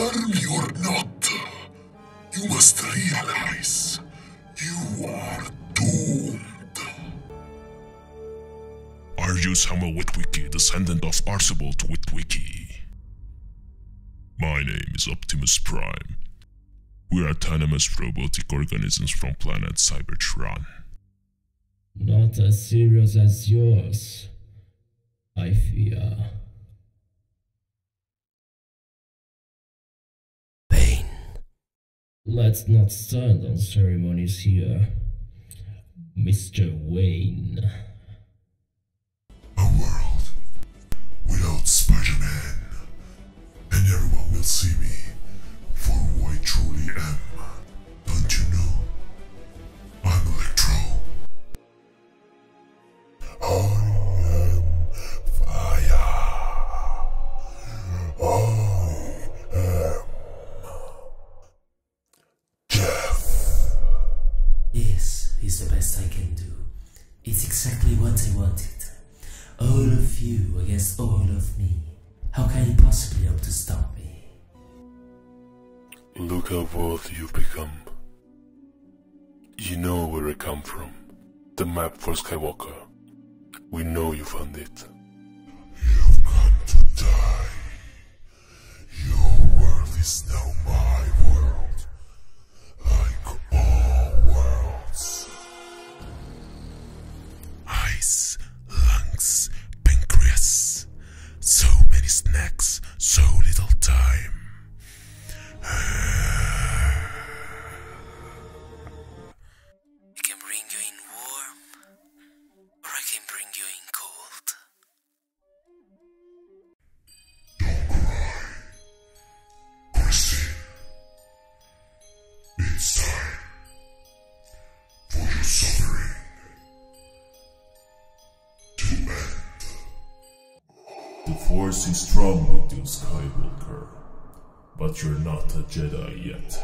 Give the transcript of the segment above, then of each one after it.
army or not, you must realize you are doomed. Are you Samuel Witwicky, descendant of Archibald Witwicky? My name is Optimus Prime. We are autonomous robotic organisms from planet Cybertron. Not as serious as yours, I fear. Let's not stand on ceremonies here, Mr. Wayne. Is the best I can do. It's exactly what I wanted. All of you against all of me. How can you possibly hope to stop me? Look how worthy you've become. You know where I come from. The map for Skywalker. We know you found it. The Force is strong with you, Skywalker. But you're not a Jedi yet.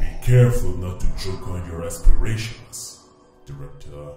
Be careful not to choke on your aspirations, Director.